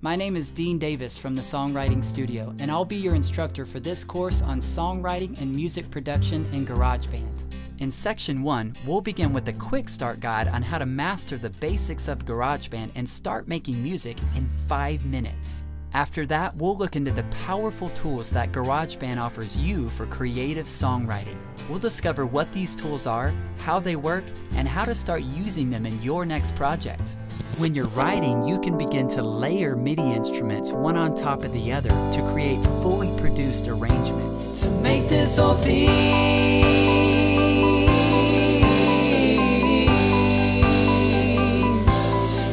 My name is Dean Davis from the Songwriting Studio, and I'll be your instructor for this course on songwriting and music production in GarageBand. In section 1, we'll begin with a quick start guide on how to master the basics of GarageBand and start making music in 5 minutes. After that, we'll look into the powerful tools that GarageBand offers you for creative songwriting. We'll discover what these tools are, how they work, and how to start using them in your next project. When you're writing, you can begin to layer MIDI instruments one on top of the other to create fully produced arrangements. To make this whole thing.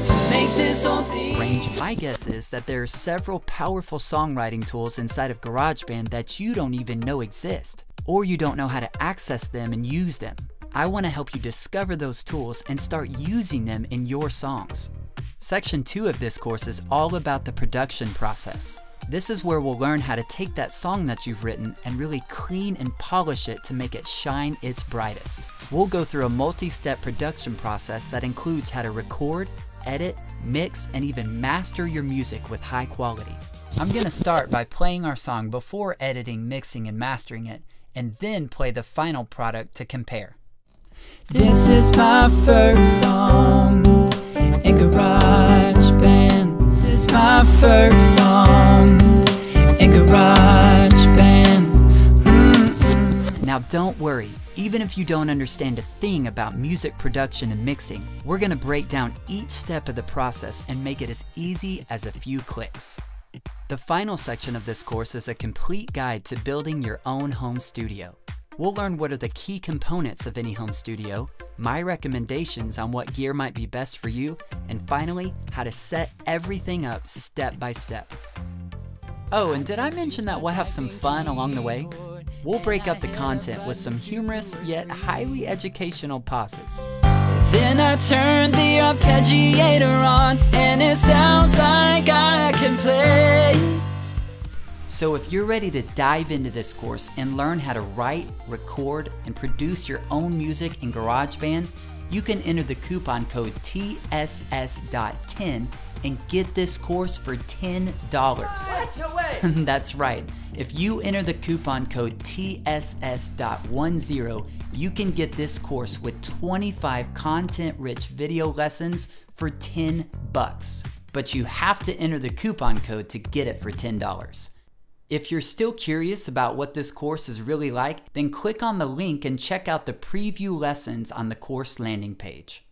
To make this whole thing. Range, my guess is that there are several powerful songwriting tools inside of GarageBand that you don't even know exist, or you don't know how to access them and use them. I want to help you discover those tools and start using them in your songs. Section 2 of this course is all about the production process. This is where we'll learn how to take that song that you've written and really clean and polish it to make it shine its brightest. We'll go through a multi-step production process that includes how to record, edit, mix, and even master your music with high quality. I'm gonna start by playing our song before editing, mixing, and mastering it, and then play the final product to compare. This is my first song worry, even if you don't understand a thing about music production and mixing, we're gonna break down each step of the process and make it as easy as a few clicks. The final section of this course is a complete guide to building your own home studio. We'll learn what are the key components of any home studio, my recommendations on what gear might be best for you, and finally, how to set everything up step by step. Oh, and did I mention that we'll have some fun along the way? We'll break up the content with some humorous yet highly educational pauses. Then I turn the arpeggiator on, and it sounds like I can play. So if you're ready to dive into this course and learn how to write, record, and produce your own music in GarageBand, you can enter the coupon code TSS.10 and get this course for $10. What? No! That's right. If you enter the coupon code TSS.10, you can get this course with 25 content-rich video lessons for 10 bucks. But you have to enter the coupon code to get it for $10. If you're still curious about what this course is really like, then click on the link and check out the preview lessons on the course landing page.